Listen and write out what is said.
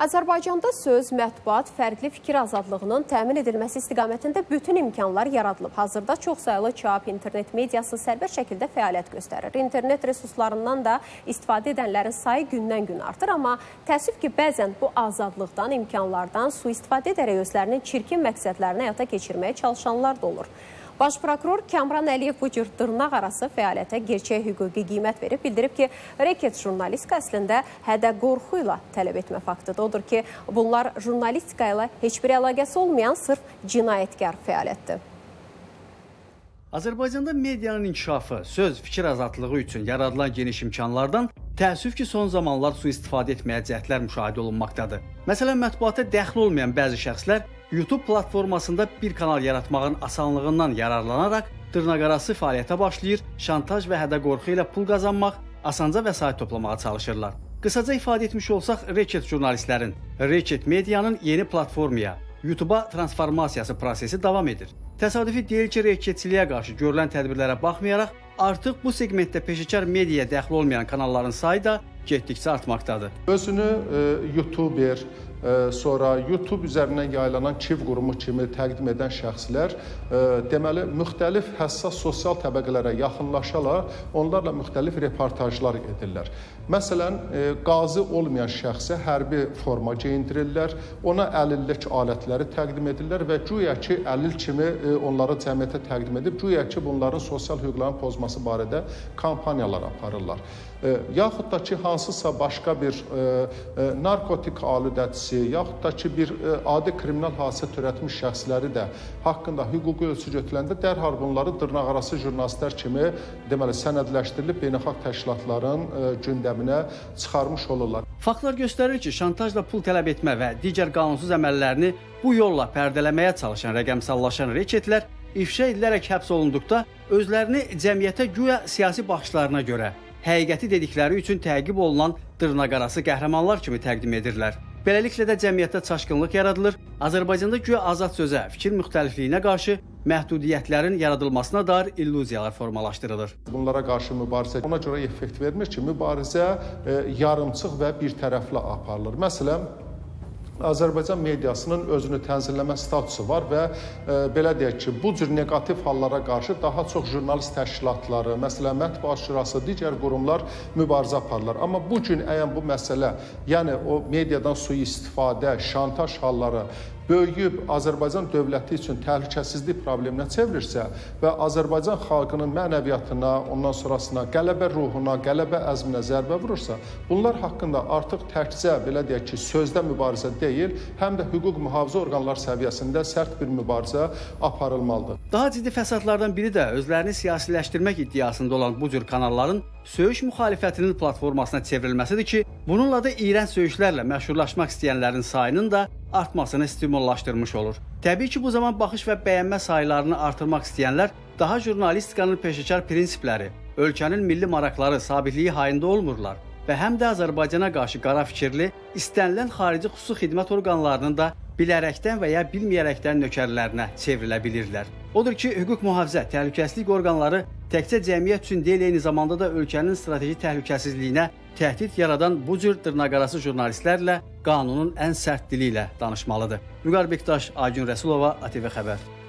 Azərbaycanda söz, mətbuat, fərqli fikir azadlığının təmin edilməsi istiqamətində bütün imkanlar yaradılıb. Hazırda çoxsaylı çap, internet mediası sərbəst şəkildə fəaliyyət göstərir. İnternet resurslarından da istifadə edənlərin sayı gündən-gün artır, amma təəssüf ki, bəzən bu azadlıqdan, imkanlardan su-istifadə edərək özlərinin çirkin məqsədlərini həyata keçirməyə çalışanlar da olur. Baş prokuror Kamran Əliyev bu cür dırnaq arası fəaliyyətə gerçək hüquqi qiymət verib, bildirib ki, reket jurnalistika əslində hədə qorxu ilə tələb etmə faktıdır. Odur ki, bunlar jurnalistika ilə heç bir əlaqəsi olmayan sırf cinayətkar fəaliyyətdir. Azərbaycanda medianın inkişafı, söz, fikir azadlığı üçün yaradılan geniş imkanlardan təəssüf ki, son zamanlar sui-istifadə etməyə cəhdlər müşahidə olunmaqdadır. Məsələn, mətbuata dəxil olmayan bəzi şəxslər YouTube platformasında bir kanal yaratmağın asanlığından yararlanaraq dırnaqarası fəaliyyətə başlayır, şantaj və hədə-qorxu ilə pul qazanmaq, asanca vəsait toplamağa çalışırlar. Qısaca ifadə etmiş olsaq, Reket jurnalistlərin, Reket medianın yeni platformaya, YouTube-a transformasiyası prosesi davam edir. Təsadüfi deyil ki, reketçiliyə qarşı görülən tədbirlərə baxmayaraq, artıq bu segmentdə peşəkar mediaya dəxil olmayan kanalların sayı da getdikcə artmaqdadır. Özünü e, YouTuber, e, sonra YouTube üzərindən yayılanan KİV qurumu kimi təqdim edən şəxslər e, deməli müxtəlif həssas sosial təbəqələrə yaxınlaşaraq onlarla müxtəlif reportajlar edirlər. Məsələn, e, qazi olmayan şəxsə hərbi forma geyindirirlər, ona əlillik alətləri təqdim edirlər və güya ki, əlil kimi e, onları cəmiyyətə təqdim edib, güya ki, bunların sosial hüquqların pozması barədə kampaniyalar aparırlar. E, yaxud da ki, hansısa başqa bir e, e, narkotik aludəçisi, yaxud da ki, bir adi kriminal hadisə törətmiş şəxsləri də haqqında hüquqi ölçü götürüləndə dərhal bunları dırnaqarası jurnalistlər kimi deməli sənədləşdirilib beynəlxalq təşkilatların gündəminə çıxarmış olurlar. Faktlar göstərir ki, şantajla pul tələb etmə və digər qanunsuz əməllərini bu yolla pərdələməyə çalışan rəqəmsallaşan reketlər ifşa edilərək həbs olunduqda özlərini cəmiyyətə güya siyasi baxışlarına görə həqiqəti dedikləri üçün təqib olunan dırnaqarası qəhrəmanlar kimi təqdim edirlər. Beləliklə də cəmiyyətdə çaşqınlıq yaradılır, Azərbaycanda güya azad sözə, fikir müxtəlifliyinə qarşı məhdudiyyətlərin yaradılmasına dair illüziyalar formalaşdırılır. Bunlara qarşı mübarizə ona görə effekt vermir ki, mübarizə e, yarımçıq və bir tərəfli aparılır. Məsələn, Azərbaycan mediasının özünü tənzimləmə statusu var və e, belə deyək ki, bu cür neqativ hallara qarşı daha çox jurnalist təşkilatları, məsələn, Mətbuat Şurası, digər qurumlar mübarizə aparırlar. Amma bu gün əgər bu məsələ, yəni o mediadan sui-istifadə, şantaj halları böyüyüb Azərbaycan dövləti üçün təhlükəsizlik probleminə çevrilirsə və Azərbaycan xalqının mənəviyyatına, ondan sonrasına, qələbə ruhuna, qələbə əzminə zərbə vurursa, bunlar haqqında artıq təkcə belə deyək ki, sözdə mübarizə deyil, həm də hüquq mühafizə orqanlar səviyyəsində sərt bir mübarizə aparılmalıdır. Daha ciddi fəsadlardan biri də özlərini siyasiləşdirmək iddiasında olan bu cür kanalların söyüş müxalifətinin platformasına çevrilməsidir ki, bununla da iyrənc söyüşlərlə məşhurlaşmaq istəyənlərin sayının da artmasını stimullaşdırmış olur. Təbii ki, bu zaman baxış və bəyənmə saylarını artırmaq istəyənlər daha jurnalistikanın peşəkar prinsipləri, ölkənin milli maraqları, sabitliyi hayında olmurlar və həm də Azərbaycana qarşı qara fikirli, istənilən xarici xüsusi xidmət orqanlarının da bilərəkdən və ya bilməyərəkdən nökərlərinə çevrilə bilirlər. Odur ki, hüquq mühafizə, təhlükəsizlik orqanları təkcə cəmiyyət üçün deyil, eyni zamanda da ölkənin strateji təhlükəsizliyinə təhdid yaradan bu cür dırnaqarası jurnalistlərlə qanunun ən sərt dili ilə danışmalıdır. Vüqar Bektaş, Aygün Rəsulova, ATV xəbər.